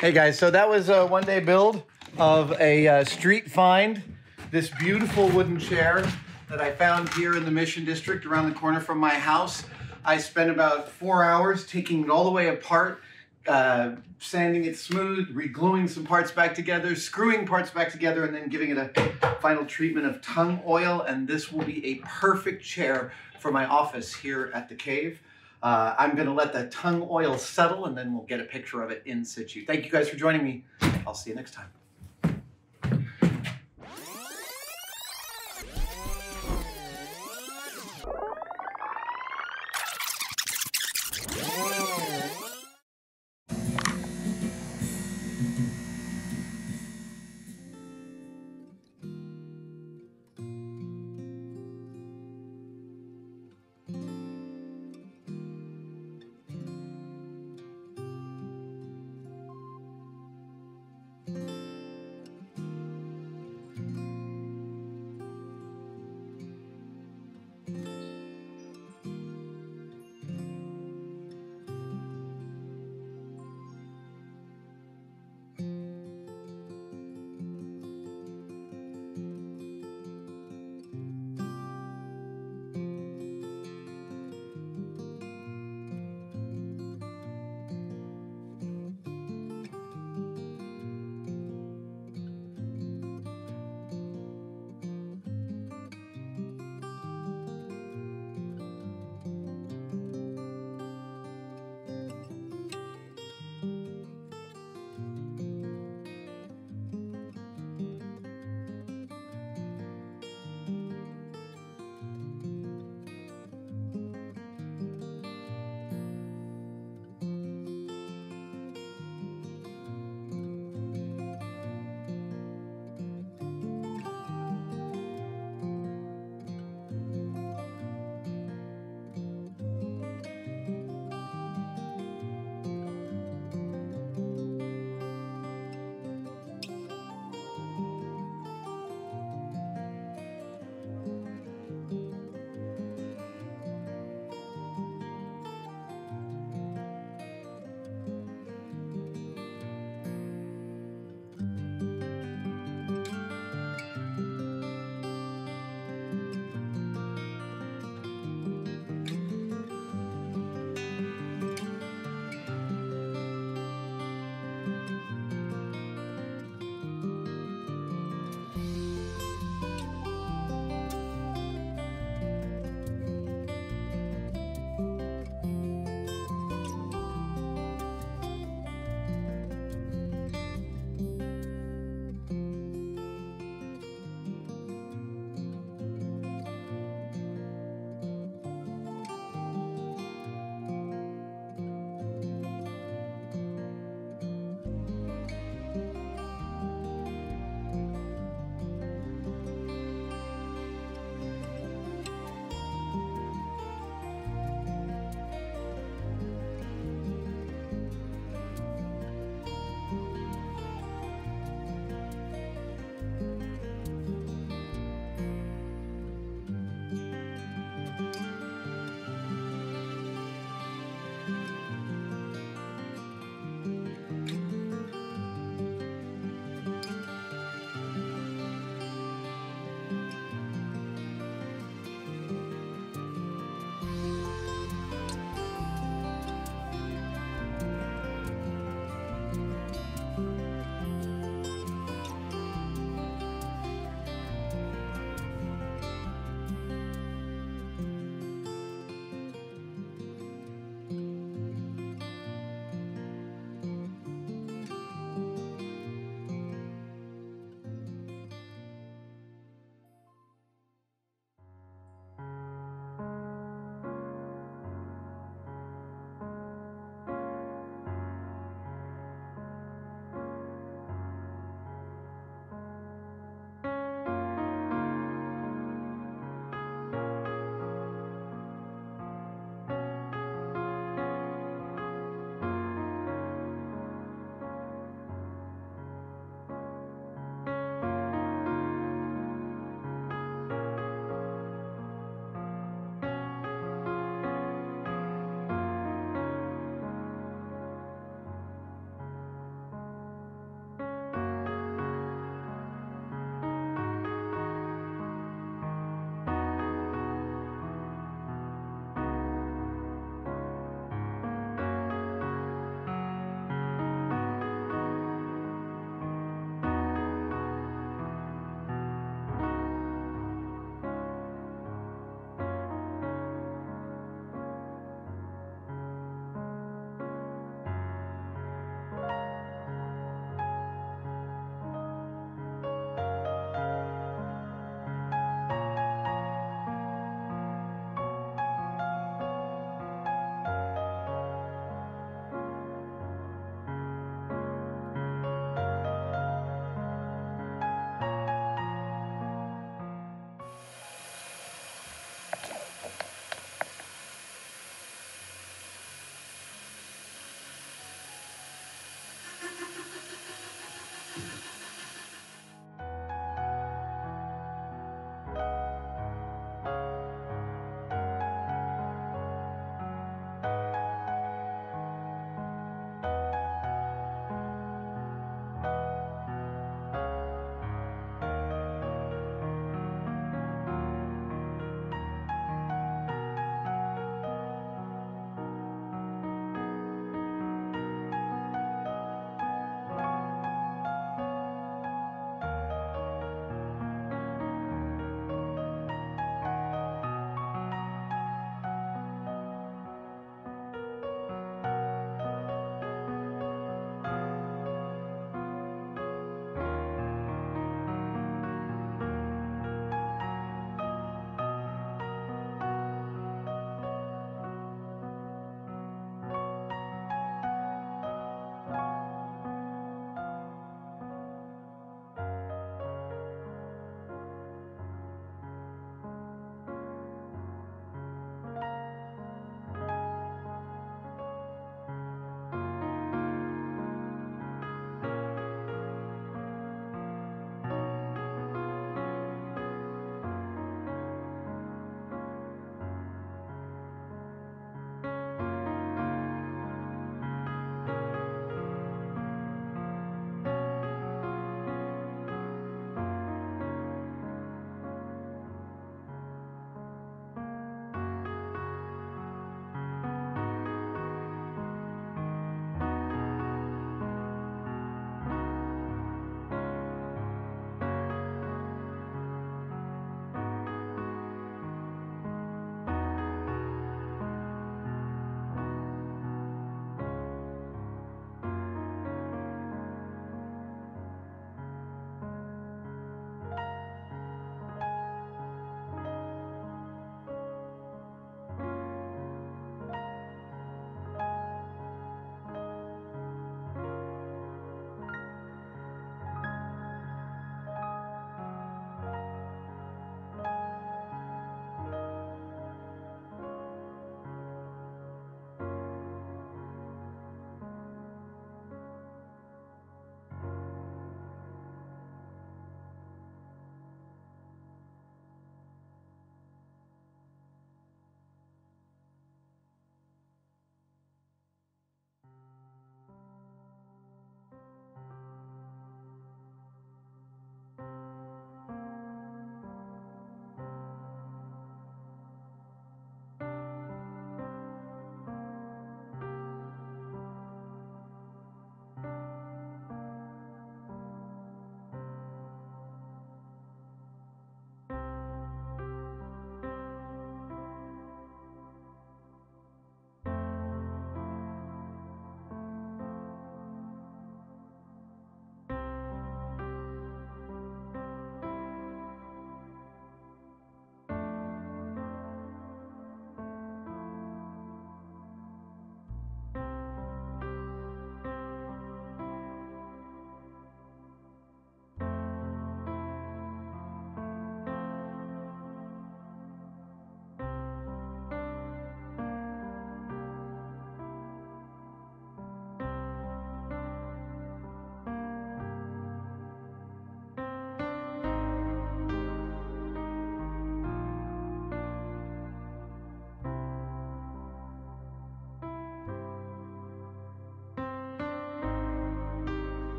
Hey guys, so that was a one day build of a uh, street find. This beautiful wooden chair that I found here in the Mission District around the corner from my house. I spent about four hours taking it all the way apart, uh, sanding it smooth, re-gluing some parts back together, screwing parts back together, and then giving it a final treatment of tung oil. And this will be a perfect chair for my office here at the cave. Uh, I'm gonna let the tung oil settle and then we'll get a picture of it in situ. Thank you guys for joining me. I'll see you next time.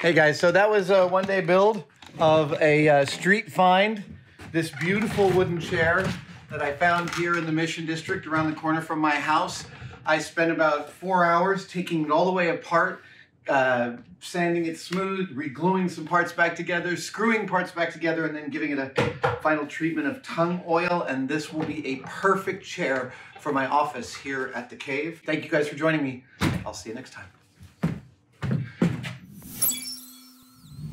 Hey guys, so that was a one day build of a uh, street find. This beautiful wooden chair that I found here in the Mission District around the corner from my house. I spent about four hours taking it all the way apart, uh, sanding it smooth, re-gluing some parts back together, screwing parts back together, and then giving it a final treatment of tung oil. And this will be a perfect chair for my office here at the cave. Thank you guys for joining me. I'll see you next time.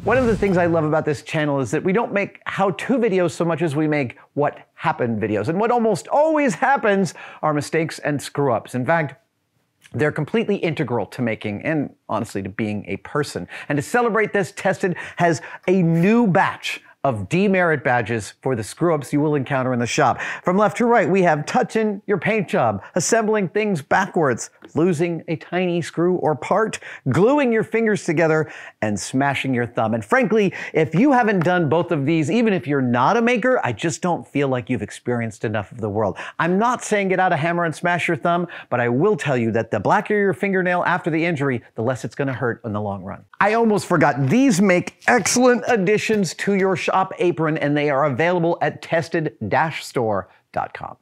One of the things I love about this channel is that we don't make how-to videos so much as we make what happened videos. And what almost always happens are mistakes and screw-ups. In fact, they're completely integral to making and honestly to being a person. And to celebrate this, Tested has a new batch of demerit badges for the screw ups you will encounter in the shop. From left to right, we have touching your paint job, assembling things backwards, losing a tiny screw or part, gluing your fingers together, and smashing your thumb. And frankly, if you haven't done both of these, even if you're not a maker, I just don't feel like you've experienced enough of the world. I'm not saying get out a hammer and smash your thumb, but I will tell you that the blacker your fingernail after the injury, the less it's gonna hurt in the long run. I almost forgot, these make excellent additions to your shop apron and they are available at tested-store.com.